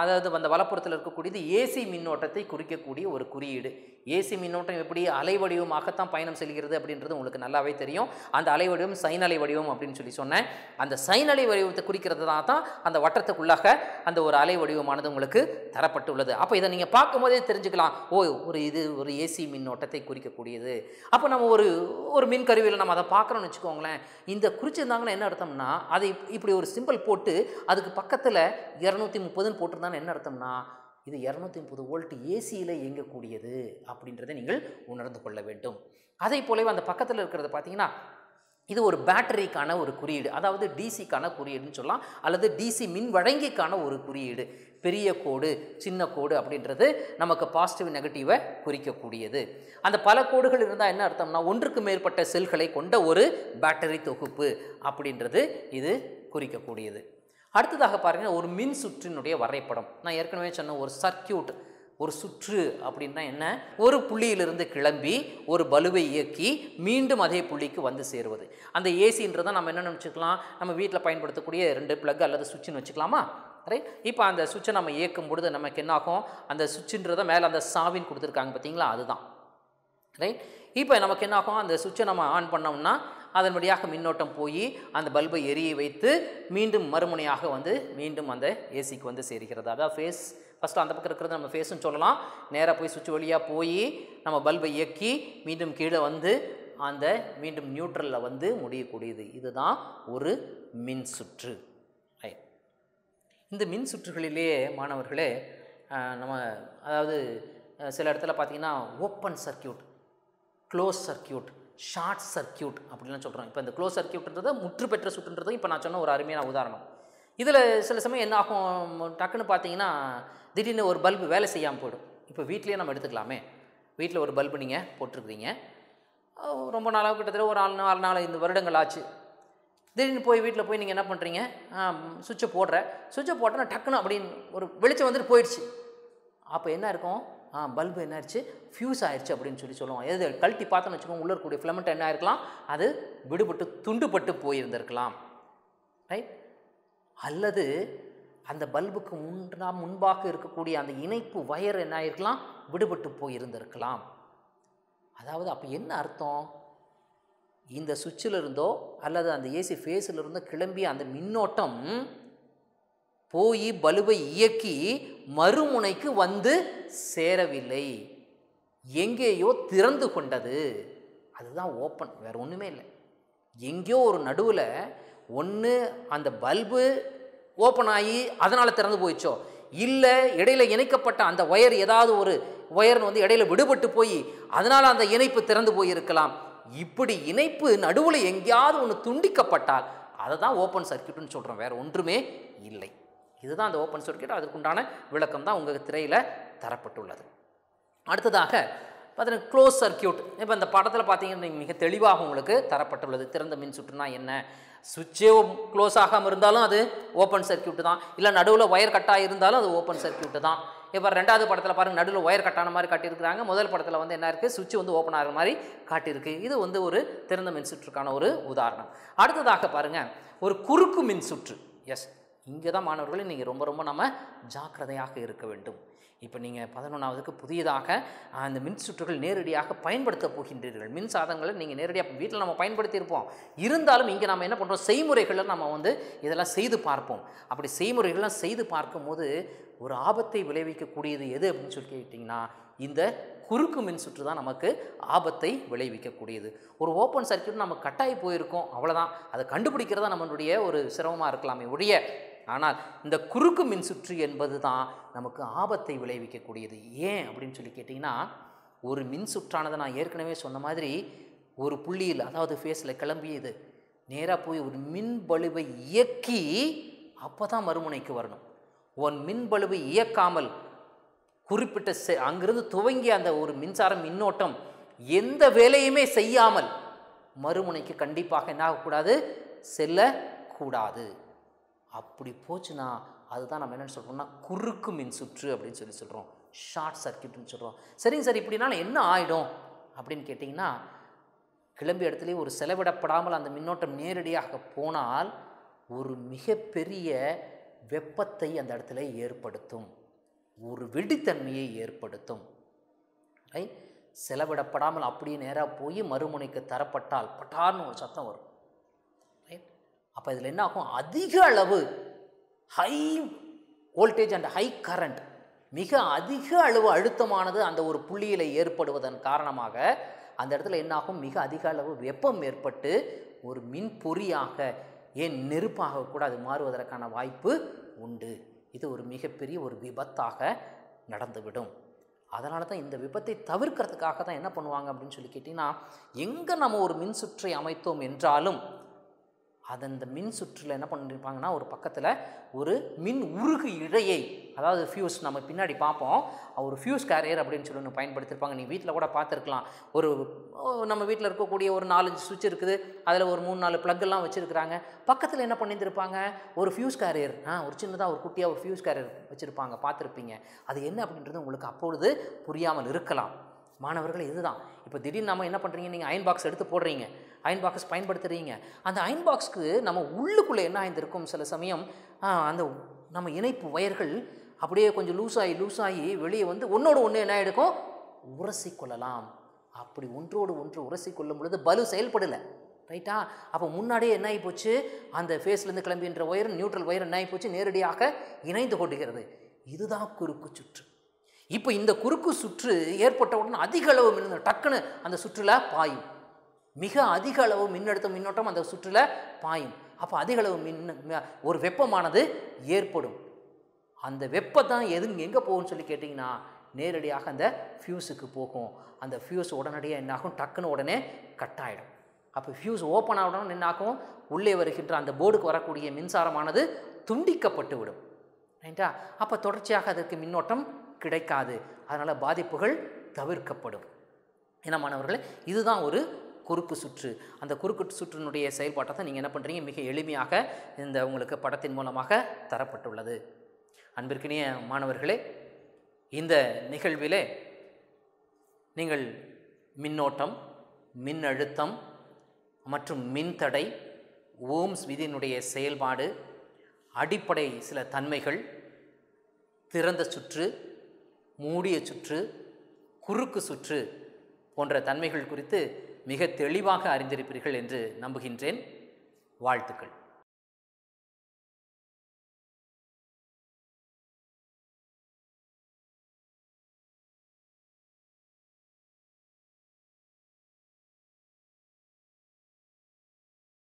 அதாவது அந்த வலப்புறத்தில் இருக்கக்கூடியது ஏசி மின்னோட்டத்தை குறிக்கக்கூடிய ஒரு குறியீடு. ஏசி மின்னோட்டம் எப்படி அலை வடிவமாகத்தான் பயணம் செல்கிறது அப்படின்றது உங்களுக்கு நல்லாவே தெரியும். அந்த அலை வடிவம் சைன் அலை வடிவம் அப்படின்னு சொல்லி சொன்னேன். அந்த சைன் அலை வடிவத்தை குறிக்கிறது தான் தான் அந்த வட்டத்துக்குள்ளாக அந்த ஒரு அலை வடிவமானது உங்களுக்கு தரப்பட்டுள்ளது. அப்போ இதை நீங்கள் பார்க்கும்போதே தெரிஞ்சுக்கலாம். ஓ ஒரு இது ஒரு ஏசி மின்னோட்டத்தை குறிக்கக்கூடியது. அப்போ நம்ம ஒரு ஒரு மின் கருவியில் நம்ம அதை பார்க்குறோம்னு வச்சுக்கோங்களேன் இந்த குறிச்சிருந்தாங்கன்னா என்ன அர்த்தம்னா அதை இப்படி ஒரு சிம்பிள் போட்டு அதுக்கு பக்கத்தில் இரநூத்தி முப்பதுன்னு போட்டிருந்தாங்கன்னா என்ன அர்த்தம்னா இது இரநூத்தி முப்பது வோல்ட் ஏசியில் இயங்கக்கூடியது அப்படின்றதை நீங்கள் உணர்ந்து கொள்ள வேண்டும். அதே போலவே அந்த பக்கத்தில் இருக்கிறத பார்த்தீங்கன்னா இது ஒரு பேட்டரிக்கான ஒரு குறியீடு. அதாவது டிசிக்கான குறியீடுன்னு சொல்லலாம். அல்லது டிசி மின் வழங்கிக்கான ஒரு குறியீடு. பெரிய கோடு சின்ன கோடு அப்படின்றது நமக்கு பாசிட்டிவ் நெகட்டிவை குறிக்கக்கூடியது. அந்த பல கோடுகள் இருந்தால் என்ன அர்த்தம்னா ஒன்றுக்கு மேற்பட்ட செல்களை கொண்ட ஒரு பேட்டரி தொகுப்பு அப்படின்றது இது குறிக்கக்கூடியது. அடுத்ததாக பாருங்கள் ஒரு மின் சுற்றினுடைய வரைபடம். நான் ஏற்கனவே சொன்ன ஒரு சர்க்கியூட் ஒரு சுற்று அப்படின்னா என்ன? ஒரு புள்ளியிலிருந்து கிளம்பி ஒரு பலுவை இயக்கி மீண்டும் அதே புள்ளிக்கு வந்து சேருவது. அந்த ஏசின்றதை நம்ம என்ன நினச்சிக்கலாம்? நம்ம வீட்டில் பயன்படுத்தக்கூடிய ரெண்டு ப்ளக் அல்லது சுவிட்சுன்னு வச்சுக்கலாமா? ரைட் இப்போ அந்த சுவிட்சை நம்ம இயக்கும் பொழுது நமக்கு என்னாகும்? அந்த சுவிட்சுன்றதை மேலே அந்த சாவின் கொடுத்துருக்காங்க பார்த்தீங்களா அதுதான். ரைட் இப்போ நமக்கு என்னாகும்? அந்த சுவிட்சை நம்ம ஆன் பண்ணோம்னா அதன் வழியாக மின்னோட்டம் போய் அந்த பல்பை எரிய வைத்து மீண்டும் மறுமுனையாக வந்து மீண்டும் அந்த ஏசிக்கு வந்து சேர்கிறது. அதாவது ஃபேஸ் ஃபஸ்ட்டு அந்த பக்கம் இருக்கிறது நம்ம ஃபேஸ்னு சொல்லலாம். நேராக போய் சுவிட்ச் வழியாக போய் நம்ம பல்பை இயக்கி மீண்டும் கீழே வந்து அந்த மீண்டும் நியூட்ரலில் வந்து முடியக்கூடியது. இதுதான் ஒரு மின் சுற்று. ரைட் இந்த மின் சுற்றுகளிலேயே மாணவர்களே நம்ம அதாவது சில இடத்துல பார்த்தீங்கன்னா open circuit close circuit short circuit அப்படின்லாம் சொல்கிறோம் இப்போ இந்த க்ளோஸ் சர்க்கியூட்ன்றது முற்று பெற்ற சுற்றுன்றது இப்போ நான் சொன்ன ஒரு அருமையான உதாரணம். இதில் சில சமயம் என்ன ஆகும்? டக்குன்னு பார்த்தீங்கன்னா திடீர்னு ஒரு பல்பு வேலை செய்யாமல் போயிடும். இப்போ வீட்லேயே நம்ம எடுத்துக்கலாமே. வீட்டில் ஒரு பல்பு நீங்கள் போட்டிருக்கிறீங்க. ரொம்ப நாளாக கிட்டத்தட்ட ஒரு நாலு நாலு நாலு ஐந்து வருடங்கள் ஆச்சு. திடீர்னு போய் வீட்டில் போய் நீங்கள் என்ன பண்ணுறீங்க சுவிட்சை போடுற. சுவிட்சை போட்டோன்னா டக்குன்னு அப்படின்னு ஒரு வெளிச்சம் வந்துட்டு போயிடுச்சு. அப்போ என்ன இருக்கும்? ஆ பல்பு என்ன ஆயிடுச்சு ஃபியூஸ் ஆயிடுச்சு அப்படின்னு சொல்லி சொல்லுவோம் எது கழட்டி பார்த்தோன்னு வச்சுக்கோங்க உள்ள இருக்கக்கூடிய ஃபிலமெண்ட் என்ன ஆயிருக்கலாம்? அது விடுபட்டு துண்டுபட்டு போயிருந்திருக்கலாம். ரைட் அல்லது அந்த பல்புக்கு முன்னா முன்பாக இருக்கக்கூடிய அந்த இணைப்பு வயர் என்ன ஆயிருக்கலாம்? விடுபட்டு போயிருந்திருக்கலாம். அதாவது அப்போ என்ன அர்த்தம்? இந்த சுவிட்சில் இருந்தோ அல்லது அந்த ஏசி ஃபேஸில் இருந்தோ கிளம்பிய அந்த மின்னோட்டம் போய் பலுவை இயக்கி மறுமுனைக்கு வந்து சேரவில்லை. எங்கேயோ திறந்து கொண்டது. அதுதான் ஓப்பன். வேறு ஒன்றுமே இல்லை. எங்கேயோ ஒரு நடுவில் ஒன்று அந்த பல்பு ஓப்பன் ஆகி அதனால் திறந்து போயிடுச்சோ? இல்லை இடையில இணைக்கப்பட்ட அந்த ஒயர் ஏதாவது ஒரு ஒயர்னு வந்து இடையில விடுபட்டு போய் அதனால் அந்த இணைப்பு திறந்து போயிருக்கலாம். இப்படி இணைப்பு நடுவில் எங்கேயாவது ஒன்று துண்டிக்கப்பட்டால் அதை தான் ஓப்பன் சர்க்கியூட்னு சொல்கிறோம் வேறு ஒன்றுமே இல்லை. இதுதான் அந்த ஓப்பன் சர்க்கியூட் அதற்குண்டான விளக்கம் தான் உங்கள் திரையில் தரப்பட்டுள்ளது. அடுத்ததாக பார்த்தீங்கன்னா க்ளோஸ் சர்க்கியூட் இப்போ இந்த படத்தில் பார்த்தீங்கன்னா மிக தெளிவாக உங்களுக்கு தரப்பட்டுள்ளது. திறந்த மின் சுற்றுனா என்ன? சுவிட்சே க்ளோஸ் ஆகாமல் இருந்தாலும் அது ஓப்பன் சர்க்கியூட்டு தான். இல்லை நடுவில் ஒயர் கட்டாக இருந்தாலும் அது ஓப்பன் சர்க்கியூட்டு தான். இப்போ ரெண்டாவது படத்தில் பாருங்கள் நடுவில் ஒயர் கட்டான மாதிரி காட்டியிருக்கிறாங்க. முதல் படத்தில் வந்து என்ன இருக்குது சுவிட்ச் வந்து ஓப்பன் ஆகிற மாதிரி காட்டியிருக்கு. இது வந்து ஒரு திறந்த மின் சுற்றுக்கான ஒரு உதாரணம். அடுத்ததாக பாருங்க ஒரு குறுக்கு மின் சுற்று. எஸ் இங்கே தான் மாணவர்களை நீங்கள் ரொம்ப ரொம்ப நம்ம ஜாக்கிரதையாக இருக்க வேண்டும். இப்போ நீங்கள் பதினொன்றாவதுக்கு புதியதாக அந்த மின் சுற்றுகள் நேரடியாக பயன்படுத்த போகின்றீர்கள். மின் சாதனங்களை நீங்கள் நேரடியாக வீட்டில் நம்ம பயன்படுத்தியிருப்போம். இருந்தாலும் இங்கே நம்ம என்ன பண்ணுறோம் செய்முறைகளை நம்ம வந்து இதெல்லாம் செய்து பார்ப்போம். அப்படி செய்முறைகள்லாம் செய்து பார்க்கும்போது ஒரு ஆபத்தை விளைவிக்கக்கூடியது எது அப்படின்னு சொல்லி கேட்டிங்கன்னா இந்த குறுக்கு மின் சுற்று தான் நமக்கு ஆபத்தை விளைவிக்கக்கூடியது. ஒரு ஓப்பன் சர்க்கியூட் நம்ம கட்டாயி போயிருக்கோம் அவ்வளோதான் அதை கண்டுபிடிக்கிறதா நம்மளுடைய ஒரு சிரமமாக இருக்கலாமே ஒழிய ஆனால் இந்த குறுக்கு மின்சுற்று என்பது தான் நமக்கு ஆபத்தை விளைவிக்கக்கூடியது. ஏன் அப்படின்னு சொல்லி கேட்டிங்கன்னா ஒரு மின்சுற்றானது நான் ஏற்கனவே சொன்ன மாதிரி ஒரு புள்ளியில் அதாவது ஃபேஸில் கிளம்பியது. நேராக போய் ஒரு மின்பலுவை இயக்கி அப்போ தான் மறுமுனைக்கு வரணும். ஒன் மின் பளுவை இயக்காமல் குறிப்பிட்ட செ அங்கிருந்து துவங்கிய அந்த ஒரு மின்சார மின்னோட்டம் எந்த வேலையுமே செய்யாமல் மறுமுனைக்கு கண்டிப்பாக என்ன ஆகக்கூடாது செல்லக்கூடாது. அப்படி போச்சுன்னா அதுதான் நம்ம என்னென்னு சொல்கிறோம்னா குறுக்கு மின் சுற்று அப்படின்னு சொல்லி சொல்கிறோம் ஷார்ட் சர்க்கியூட்னு சொல்கிறோம் சரிங்க சார் இப்படினால என்ன ஆகிடும் அப்படின்னு கேட்டிங்கன்னா கிளம்பிய இடத்துலேயே ஒரு செலவிடப்படாமல் அந்த மின்னோட்டம் நேரடியாக போனால் ஒரு மிகப்பெரிய வெப்பத்தை அந்த இடத்துல ஏற்படுத்தும். ஒரு வெடித்தன்மையை ஏற்படுத்தும். ரைட் செலவிடப்படாமல் அப்படியே நேராக போய் மறுமுனைக்கு தரப்பட்டால் பட்டார்னு ஒரு சத்தம் வரும். அப்போ இதில் என்ன ஆகும்? அதிக அளவு high voltage and high current மிக அதிக அளவு அழுத்தமானது அந்த ஒரு புள்ளியில் ஏற்படுவதன் காரணமாக அந்த இடத்துல என்னாகும் மிக அதிக அளவு வெப்பம் ஏற்பட்டு ஒரு மின் பொறியாக ஏன் நெருப்பாக கூட அது மாறுவதற்கான வாய்ப்பு உண்டு. இது ஒரு மிகப்பெரிய ஒரு விபத்தாக நடந்துவிடும். அதனால தான் இந்த விபத்தை தவிர்க்கிறதுக்காக தான் என்ன பண்ணுவாங்க அப்படின்னு சொல்லி கேட்டிங்கன்னா எங்கே நம்ம ஒரு மின் சுற்றை அமைத்தோம் என்றாலும் அது அந்த மின் சுற்றில் என்ன பண்ணியிருப்பாங்கன்னா ஒரு பக்கத்தில் ஒரு மின் உருகு இழையை அதாவது ஃபியூஸ் நம்ம பின்னாடி பார்ப்போம். ஒரு ஃபியூஸ் கேரியர் அப்படின்னு சொல்லி ஒன்று பயன்படுத்தியிருப்பாங்க நீ வீட்டில் கூட பார்த்துருக்கலாம். ஒரு நம்ம வீட்டில் இருக்கக்கூடிய ஒரு நாலஞ்சு சுவிட்ச் இருக்குது. அதில் ஒரு மூணு நாலு ப்ளக்கெல்லாம் எல்லாம் வச்சுருக்கிறாங்க. பக்கத்தில் என்ன பண்ணியிருந்திருப்பாங்க? ஒரு ஃபியூஸ் கேரியர் ஆ ஒரு சின்னதாக ஒரு குட்டியாக ஒரு ஃபியூஸ் கேரியர் வச்சுருப்பாங்க. பார்த்துருப்பீங்க. அது என்ன அப்படின்றது உங்களுக்கு அப்பொழுது புரியாமல் இருக்கலாம். மாணவர்கள் இதுதான். இப்போ திடீர்னு நம்ம என்ன பண்ணுறீங்க நீங்கள் அயன் பாக்ஸ் எடுத்து போடுறீங்க. அயன் பாக்ஸ் பயன்படுத்துகிறீங்க அந்த அயன் பாக்ஸ்க்கு நம்ம உள்ளுக்குள்ளே என்ன ஆயிருந்திருக்கும் சில சமயம் அந்த நம்ம இணைப்பு வயர்கள் அப்படியே கொஞ்சம் லூஸாகி லூஸாகி வெளியே வந்து ஒன்றோடு ஒன்று என்ன ஆகிடுக்கும் உரசி கொள்ளலாம் அப்படி ஒன்றோடு ஒன்று உரசி கொள்ளும் பொழுது பலு செயல்படலை. ரைட்டா அப்போ முன்னாடியே என்ன ஆகி போச்சு அந்த ஃபேஸ்லேருந்து கிளம்புகின்ற ஒயர் நியூட்ரல் ஒயர் என்ன ஆகி போச்சு நேரடியாக இணைந்து கொண்டுகிறது இதுதான் குறுக்கு சுற்று. இப்போ இந்த குறுக்கு சுற்று ஏற்பட்ட உடனே அதிக அளவு மின் டக்குன்னு அந்த சுற்றுல பாயும். மிக அதிக அளவு மின்னழுத்த மின்னோட்டம் அந்த சுற்றுல பாயும். அப்போ அதிக அளவு மின் ஒரு வெப்பமானது ஏற்படும். அந்த வெப்பம் தான் எது எங்கே போகும்னு சொல்லி கேட்டிங்கன்னா நேரடியாக அந்த ஃபியூஸுக்கு போகும். அந்த ஃபியூஸ் உடனடியாக என்னாகும்? டக்குன்னு உடனே கட் ஆகிடும் அப்போ ஃபியூஸ் ஓப்பன் ஆகணும்னு என்னாகும்? உள்ளே வருகின்ற அந்த போர்டுக்கு வரக்கூடிய மின்சாரமானது துண்டிக்கப்பட்டு விடும் ரைட்டா? அப்போ தொடர்ச்சியாக அதற்கு மின்னோட்டம் கிடைக்காது. அதனால் பாதிப்புகள் தவிர்க்கப்படும். இனமானவர்களே இதுதான் ஒரு குறுக்கு சுற்று. அந்த குறுக்கு சுற்றினுடைய செயல்பாட்டை தான் நீங்கள் என்ன பண்ணுறீங்க மிக எளிமையாக இந்த உங்களுக்கு படத்தின் மூலமாக தரப்பட்டுள்ளது. அன்பிற்கினிய மாணவர்களே இந்த நிகழ்விலே நீங்கள் மின்னோட்டம் மின்னழுத்தம் மற்றும் மின்தடை ஓம்ஸ் விதியினுடைய செயல்பாடு அடிப்படை சில தன்மைகள் திறந்த சுற்று மூடிய சுற்று குறுக்கு சுற்று போன்ற தன்மைகள் குறித்து மிக தெளிவாக அறிந்திருப்பீர்கள் என்று நம்புகின்றேன். வாழ்த்துக்கள்.